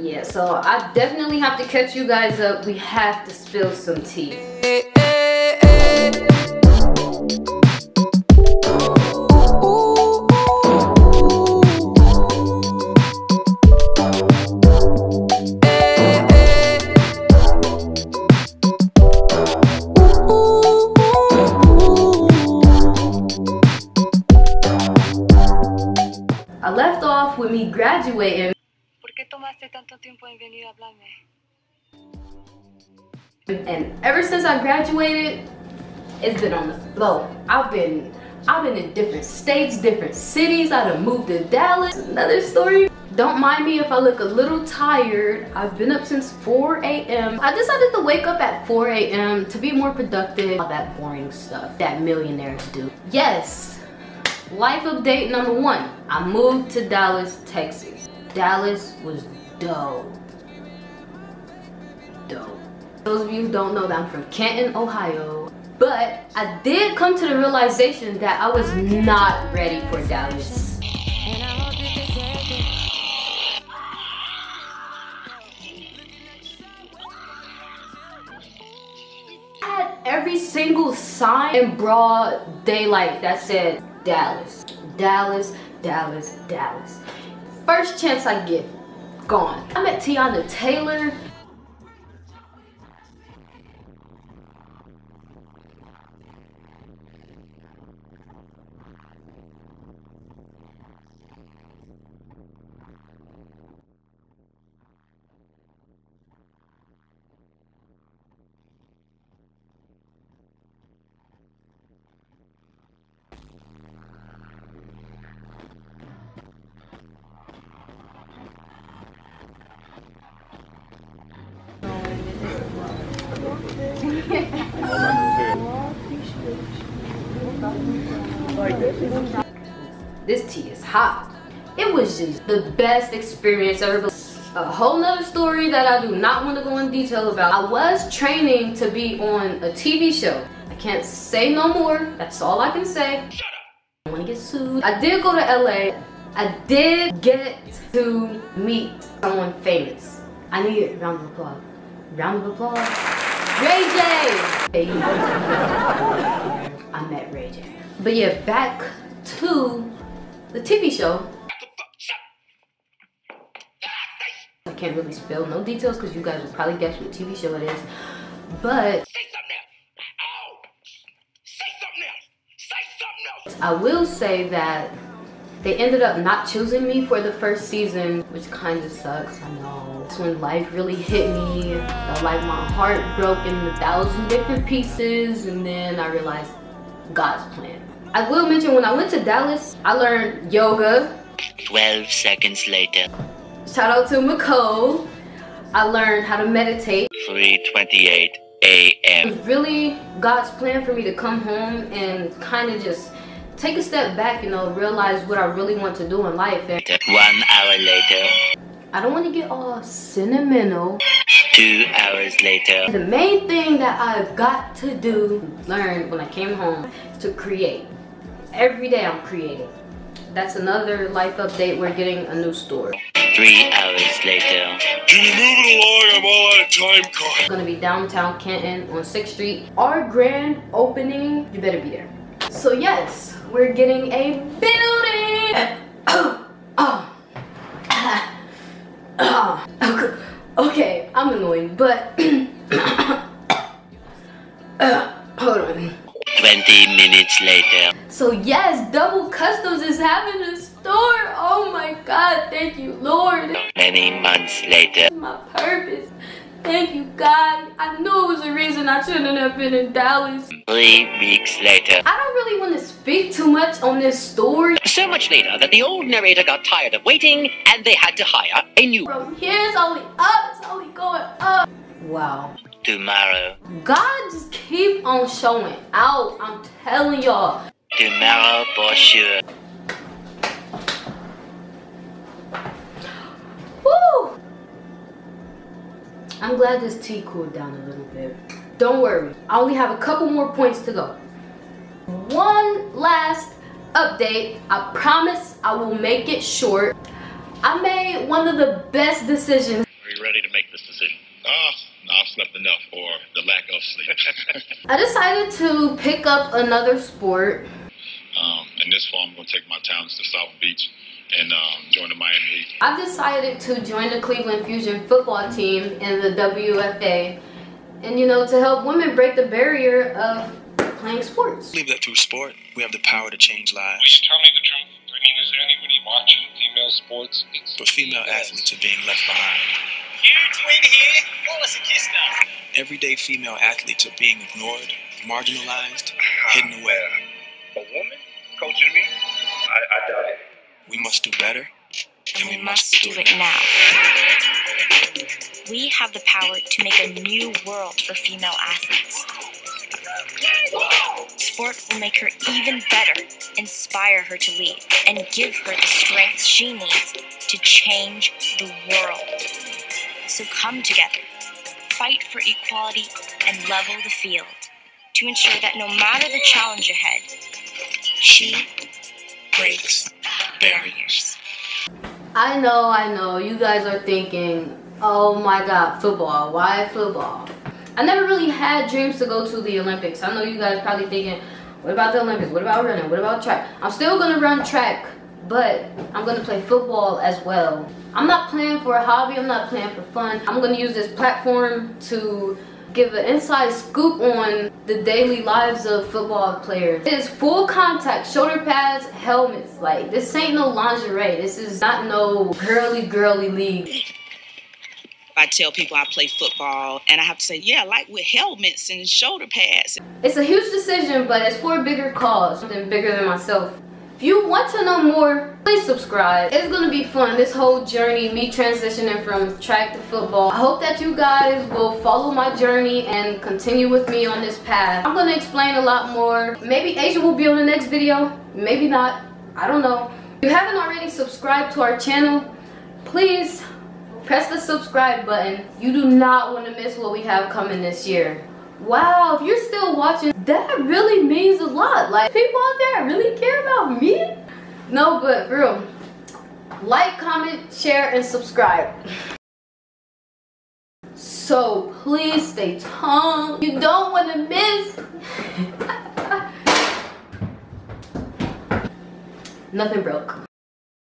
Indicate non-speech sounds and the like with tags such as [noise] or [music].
Yeah, so I definitely have to catch you guys up. We have to spill some tea. Tanto tiempo en venir a hablarme? and ever since I graduated, it's been on the flow. I've been I've been in different states, different cities. I done moved to Dallas. Another story. Don't mind me if I look a little tired. I've been up since 4 a.m. I decided to wake up at 4 a.m. to be more productive. All that boring stuff that millionaires do. Yes, life update number one. I moved to Dallas, Texas. Dallas was dope. Dope. Those of you who don't know that I'm from Canton, Ohio. But I did come to the realization that I was not ready for Dallas. I had every single sign in broad daylight that said Dallas, Dallas, Dallas, Dallas. First chance I get, gone. I met Teyana Taylor. This tea is hot. It was just the best experience ever. A whole nother story that I do not want to go in detail about. I was training to be on a TV show. I can't say no more. That's all I can say. Shut up. I want to get sued. I did go to LA. I did get to meet someone famous. I need a round of applause. Round of applause. Ray J! I met Ray J. But yeah, back to the TV show. I can't really spill no details because you guys will probably guess what TV show it is. But Say something else. Ow! Say something else. Say something else. I will say that they ended up not choosing me for the first season, which kind of sucks, I know. That's when life really hit me. Felt like my heart broke in a thousand different pieces, and then I realized God's plan. I will mention when I went to Dallas, I learned yoga. 12 seconds later. Shout out to McCole. I learned how to meditate. 3:28 It a.m. was really God's plan for me to come home and kind of just take a step back, you know, realize what I really want to do in life. And One hour later. I don't want to get all sentimental. Two hours later. The main thing that I've got to do, learn when I came home, to create. Every day I'm creating. That's another life update. We're getting a new store. Three hours later. Can you move it along? I'm all out of time card. It's gonna be downtown Canton on 6th Street. Our grand opening, you better be there. So yes, we're getting a building. Okay, I'm annoying, but hold on. 20 minutes later. So yes, Double Customs is having a store. Oh my God, thank you, Lord. Many months later. My purpose. Thank you, God. I knew it was a reason I shouldn't have been in Dallas. Three weeks later. I don't really want to speak too much on this story. So much later that the old narrator got tired of waiting and they had to hire a new From here, it's only up. It's only going up. Wow. Tomorrow. God just keep on showing out. I'm telling y'all. Tomorrow for sure. I'm glad this tea cooled down a little bit. Don't worry, I only have a couple more points to go. One last update. I promise I will make it short. I made one of the best decisions. Are you ready to make this decision? Ah, no, I've slept enough, or the lack of sleep. [laughs] I decided to pick up another sport. um, and this fall, I'm going to take my talents to South Beach and um, join the Miami Heat. I decided to join the Cleveland Fusion football team in the WFA. And you know, to help women break the barrier of playing sports. believe that through sport, we have the power to change Will lives. you tell me the truth? I mean, is there anybody watching female sports? It's But female athletes are being left behind. Huge win here. Wallace and kiss now. Everyday female athletes are being ignored, marginalized, hidden away. A woman coaching me? I, I doubt it. We must do better, and we must do it now. We have the power to make a new world for female athletes. Sport will make her even better, inspire her to lead, and give her the strength she needs to change the world. So come together, fight for equality, and level the field to ensure that no matter the challenge ahead, she breaks barriers. I know, I know, you guys are thinking, oh my god, football, why football? I never really had dreams to go to the Olympics. I know you guys probably thinking, what about the Olympics? What about running? What about track? I'm still gonna run track, but I'm gonna play football as well. I'm not playing for a hobby, I'm not playing for fun. I'm gonna use this platform to give an inside scoop on the daily lives of football players. It is full contact, shoulder pads, helmets. Like, this ain't no lingerie. This is not no girly, girly league. I tell people I play football, and I have to say, yeah, like with helmets and shoulder pads. It's a huge decision, but it's for a bigger cause, something bigger than myself. If you want to know more, please subscribe. It's gonna be fun, this whole journey, me transitioning from track to football. I hope that you guys will follow my journey and continue with me on this path. I'm gonna explain a lot more. Maybe Aziah will be on the next video, maybe not, I don't know. If you haven't already subscribed to our channel, please press the subscribe button. You do not want to miss what we have coming this year. Wow, if you're still watching, that really means a lot. Like, people out there really care about me? No, but for real, like, comment, share, and subscribe. So please stay tuned. You don't want to miss. [laughs] Nothing broke.